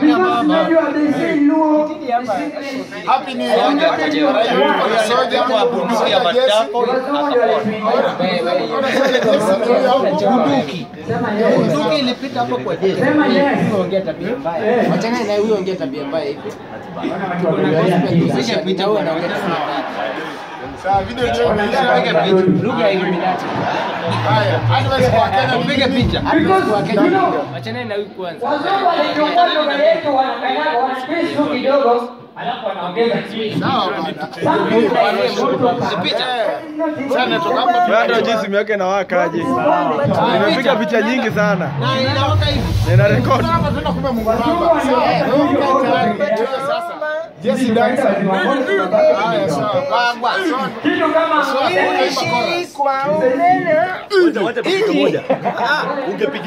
Because now you are the same, no. Happy New Year. Bunduki ya matako Bunduki. Bunduki ilipita hapo kwa jeshi. Ongea tabia mbaya. Wachana na huyo ongea tabia mbaya hivi. Piga picha huyo anaongea tabia mbaya. Sawa, video yenyewe imeisha. Lugha ya Illuminati. Haya, advice kwa Kenya ni picha. Because, Kwa Kenya. know, Wachana na kwanza. wazungu walichukua lugha yetu wanakanyaga tu kidogo alafu anaongeza chini. sawa bana. Sana Bado jinsi miaka inawakaje. Nimepiga picha nyingi sana. Na inawaka. Kitu kama moja. Ah, ungepiga